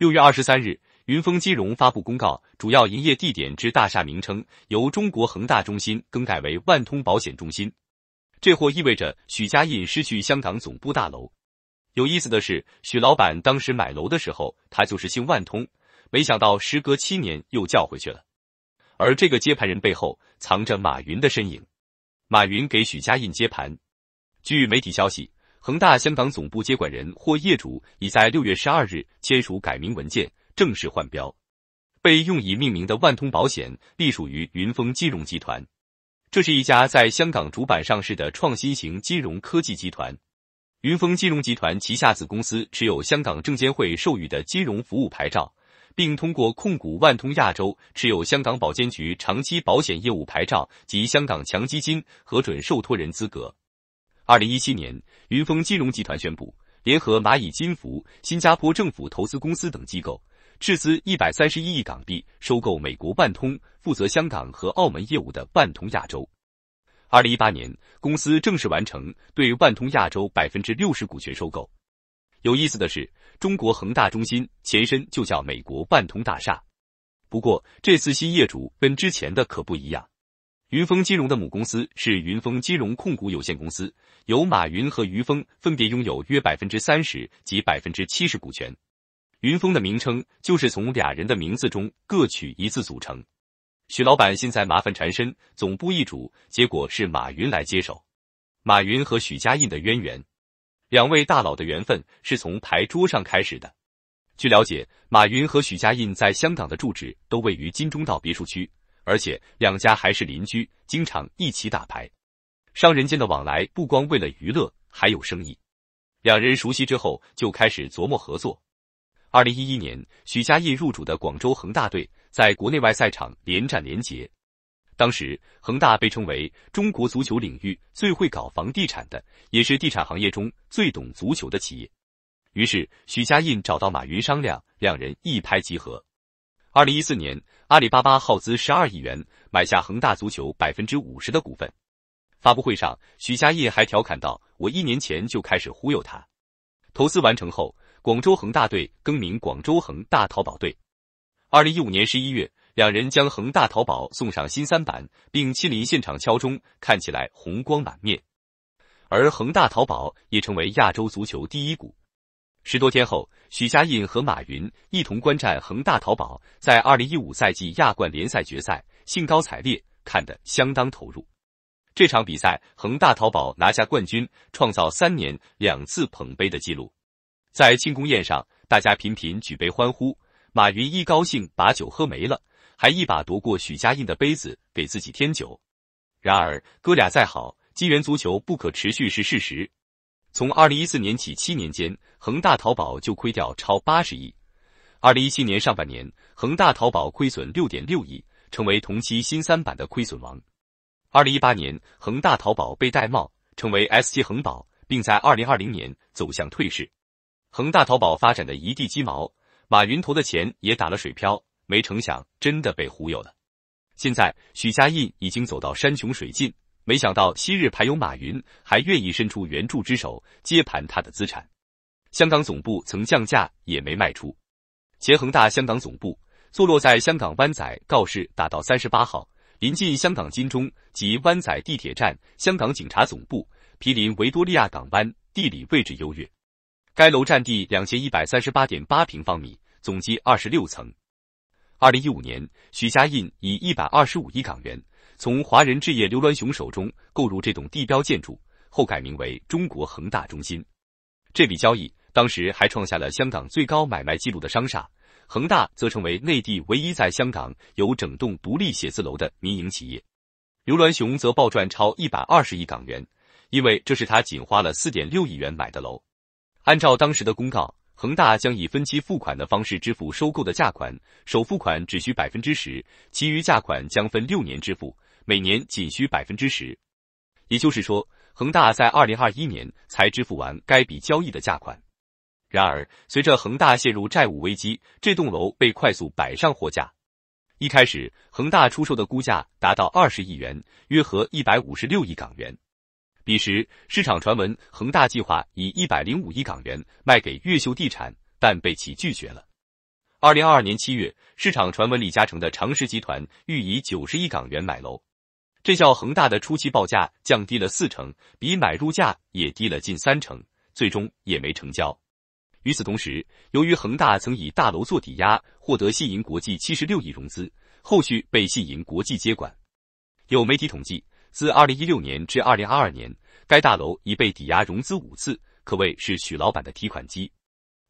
六月二十三日，云峰金融发布公告，主要营业地点之大厦名称由中国恒大中心更改为万通保险中心。这或意味着许家印失去香港总部大楼。有意思的是，许老板当时买楼的时候，他就是姓万通，没想到时隔七年又叫回去了。而这个接盘人背后藏着马云的身影。马云给许家印接盘。据媒体消息，恒大香港总部接管人或业主已在六月十二日签署改名文件，正式换标。被用以命名的万通保险隶属于云峰金融集团。这是一家在香港主板上市的创新型金融科技集团。云峰金融集团旗下子公司持有香港证监会授予的金融服务牌照，并通过控股万通亚洲持有香港保监局长期保险业务牌照及香港强基金核准受托人资格。二零一七年，云峰金融集团宣布联合蚂蚁金服、新加坡政府投资公司等机构。斥资一百三十一亿港币收购美国万通负责香港和澳门业务的万通亚洲。二零一八年，公司正式完成对万通亚洲百分之六十股权收购。有意思的是，中国恒大中心前身就叫美国万通大厦。不过，这次新业主跟之前的可不一样。云峰金融的母公司是云峰金融控股有限公司，由马云和于峰分别拥有约百分之三十及百分之七十股权。云峰的名称就是从俩人的名字中各取一字组成。许老板现在麻烦缠身，总部易主，结果是马云来接手。马云和许家印的渊源，两位大佬的缘分是从牌桌上开始的。据了解，马云和许家印在香港的住址都位于金钟道别墅区，而且两家还是邻居，经常一起打牌。商人间的往来不光为了娱乐，还有生意。两人熟悉之后，就开始琢磨合作。二零一一年，许家印入主的广州恒大队在国内外赛场连战连捷。当时，恒大被称为中国足球领域最会搞房地产的，也是地产行业中最懂足球的企业。于是，许家印找到马云商量，两人一拍即合。二零一四年，阿里巴巴耗资十二亿元买下恒大足球百分之五十的股份。发布会上，许家印还调侃道：“我一年前就开始忽悠他。”投资完成后。广州恒大队更名广州恒大淘宝队。二零一五年十一月，两人将恒大淘宝送上新三板，并亲临现场敲钟，看起来红光满面。而恒大淘宝也成为亚洲足球第一股。十多天后，许家印和马云一同观战恒大淘宝在二零一五赛季亚冠联赛决赛，兴高采烈，看得相当投入。这场比赛，恒大淘宝拿下冠军，创造三年两次捧杯的记录。在庆功宴上，大家频频举杯欢呼。马云一高兴把酒喝没了，还一把夺过许家印的杯子给自己添酒。然而，哥俩再好，金元足球不可持续是事实。从二零一四年起七年间，恒大淘宝就亏掉超八十亿。二零一七年上半年，恒大淘宝亏损六点六亿，成为同期新三板的亏损王。二零一八年，恒大淘宝被戴帽，成为 S 七恒宝，并在二零二零年走向退市。恒大淘宝发展的一地鸡毛，马云投的钱也打了水漂，没成想真的被忽悠了。现在许家印已经走到山穷水尽，没想到昔日牌友马云还愿意伸出援助之手接盘他的资产。香港总部曾降价也没卖出。前恒大香港总部坐落在香港湾仔告示大道三十八号，临近香港金钟及湾仔地铁站、香港警察总部，毗邻维多利亚港湾，地理位置优越。该楼占地两千一百三十八点八平方米，总计二十六层。二零一五年，许家印以一百二十五亿港元从华人置业刘銮雄手中购入这栋地标建筑，后改名为中国恒大中心。这笔交易当时还创下了香港最高买卖记录的商厦，恒大则成为内地唯一在香港有整栋独立写字楼的民营企业。刘銮雄则暴赚超一百二十亿港元，因为这是他仅花了四点六亿元买的楼。按照当时的公告，恒大将以分期付款的方式支付收购的价款，首付款只需百分之十，其余价款将分六年支付，每年仅需百分之十。也就是说，恒大在二零二一年才支付完该笔交易的价款。然而，随着恒大陷入债务危机，这栋楼被快速摆上货架。一开始，恒大出售的估价达到二十亿元，约合一百五十六亿港元。彼时，市场传闻恒大计划以一百零五亿港元卖给越秀地产，但被其拒绝了。二零二二年七月，市场传闻李嘉诚的长实集团欲以九十亿港元买楼，这叫恒大的初期报价降低了四成，比买入价也低了近三成，最终也没成交。与此同时，由于恒大曾以大楼做抵押，获得信银国际七十六亿融资，后续被信银国际接管。有媒体统计，自二零一六年至二零二二年，该大楼已被抵押融资五次，可谓是许老板的提款机。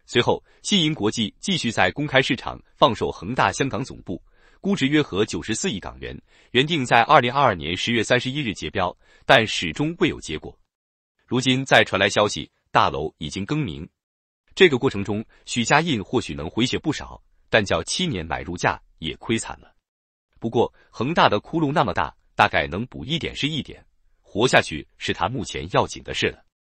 随后，信银国际继续在公开市场放售恒大香港总部，估值约合九十四亿港元，原定在二零二二年十月三十一日结标，但始终未有结果。如今再传来消息，大楼已经更名。这个过程中，许家印或许能回血不少，但较七年买入价也亏惨了。不过，恒大的窟窿那么大，大概能补一点是一点，活下去是他目前要紧的事了。